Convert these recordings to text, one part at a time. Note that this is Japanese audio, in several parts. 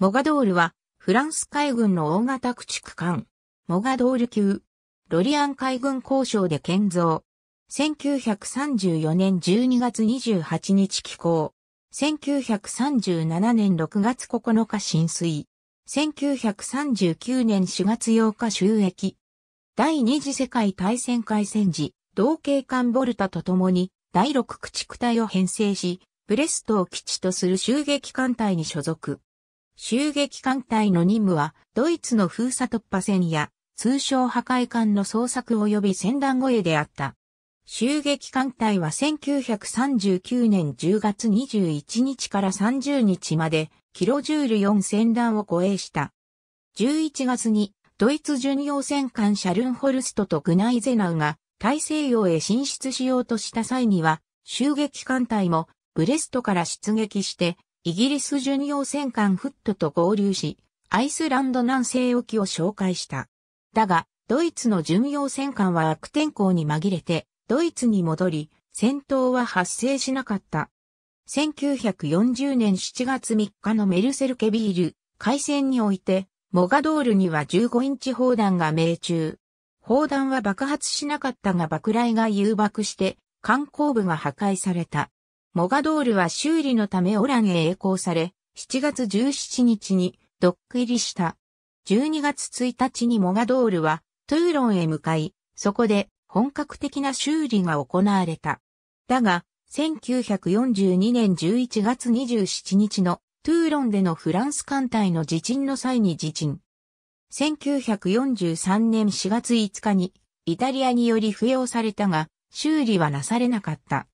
モガドールはフランス海軍の大型駆逐艦、モガドール級、ロリアン海軍交渉で建造。1934年12月28日寄港。1937年6月9日浸水。1939年4月8日収益。第二次世界大戦開戦時、同型艦ボルタと共に第6駆逐隊を編成し、ブレストを基地とする襲撃艦隊に所属。襲撃艦隊の任務は、ドイツの封鎖突破戦や、通称破壊艦の捜索及び戦乱護衛であった。襲撃艦隊は1939年10月21日から30日まで、キロジュール4戦乱を護衛した。11月に、ドイツ巡洋戦艦シャルンホルストとグナイゼナウが大西洋へ進出しようとした際には、襲撃艦隊もブレストから出撃して、イギリス巡洋戦艦フットと合流し、アイスランド南西沖を紹介した。だが、ドイツの巡洋戦艦は悪天候に紛れて、ドイツに戻り、戦闘は発生しなかった。1940年7月3日のメルセルケビール、海戦において、モガドールには15インチ砲弾が命中。砲弾は爆発しなかったが爆雷が誘爆して、艦後部が破壊された。モガドールは修理のためオランへ栄光され、7月17日にドック入りした。12月1日にモガドールはトゥーロンへ向かい、そこで本格的な修理が行われた。だが、1942年11月27日のトゥーロンでのフランス艦隊の地震の際に地震。1943年4月5日にイタリアにより付用されたが、修理はなされなかった。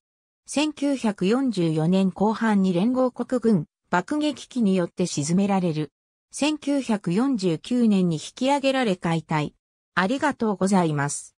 1944年後半に連合国軍爆撃機によって沈められる。1949年に引き上げられ解体。ありがとうございます。